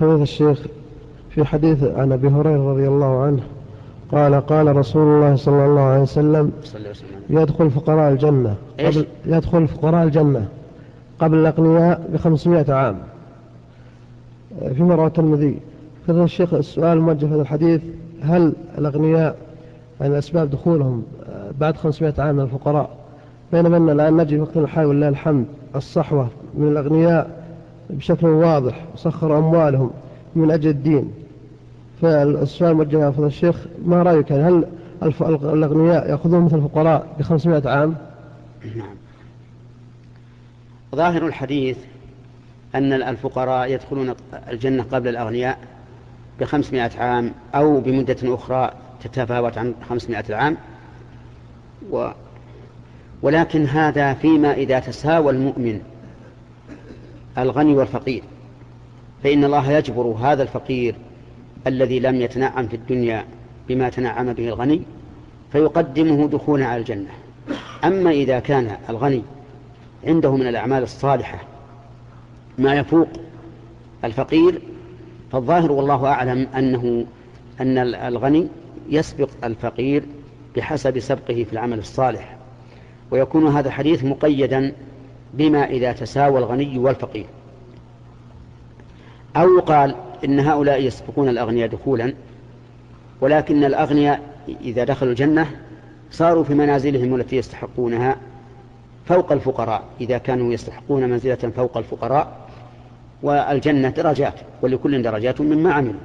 فضيلة الشيخ في حديث عن أبي هريرة رضي الله عنه. قال قال رسول الله صلى الله عليه وسلم يدخل فقراء الجنة. قبل يدخل فقراء الجنة قبل الأغنياء بخمسمائة عام. في رواه الترمذي. فضيلة الشيخ السؤال موجه في هذا الحديث هل الأغنياء يعني أسباب دخولهم بعد 500 عام من الفقراء؟ بينما أن الآن نجد وقت الحال ولله الحمد الصحوة من الأغنياء بشكل واضح وسخروا أموالهم من أجل الدين. فالسؤال موجه يا فضل الشيخ ما رأيك؟ هل الأغنياء يأخذون مثل الفقراء ب 500 عام؟ نعم. ظاهر الحديث أن الفقراء يدخلون الجنة قبل الأغنياء بخمسمائة عام أو بمدة أخرى تتفاوت عن خمسمائة عام و ولكن هذا فيما إذا تساوى المؤمن الغني والفقير. فإن الله يجبر هذا الفقير الذي لم يتنعم في الدنيا بما تنعم به الغني فيقدمه دخولا على الجنة. أما إذا كان الغني عنده من الأعمال الصالحة ما يفوق الفقير فالظاهر والله أعلم أنه أن الغني يسبق الفقير بحسب سبقه في العمل الصالح. ويكون هذا الحديث مقيدا بما إذا تساوى الغني والفقير. أو قال إن هؤلاء يسبقون الأغنياء دخولا ولكن الأغنياء إذا دخلوا الجنة صاروا في منازلهم التي يستحقونها فوق الفقراء إذا كانوا يستحقون منزلة فوق الفقراء والجنة درجات ولكل درجات مما عملوا.